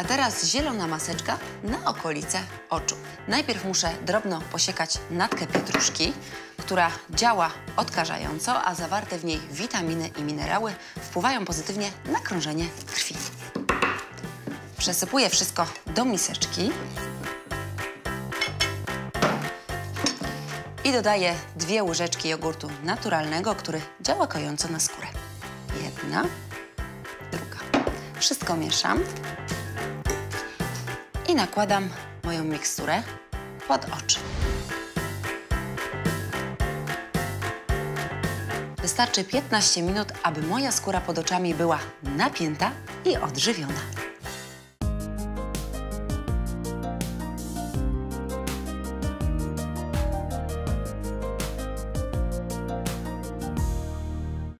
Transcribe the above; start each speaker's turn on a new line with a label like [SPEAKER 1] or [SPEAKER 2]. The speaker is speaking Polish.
[SPEAKER 1] A teraz zielona maseczka na okolice oczu. Najpierw muszę drobno posiekać natkę pietruszki, która działa odkażająco, a zawarte w niej witaminy i minerały wpływają pozytywnie na krążenie krwi. Przesypuję wszystko do miseczki. I dodaję dwie łyżeczki jogurtu naturalnego, który działa kojąco na skórę. Jedna, druga. Wszystko mieszam i nakładam moją miksturę pod oczy. Wystarczy 15 minut, aby moja skóra pod oczami była napięta i odżywiona.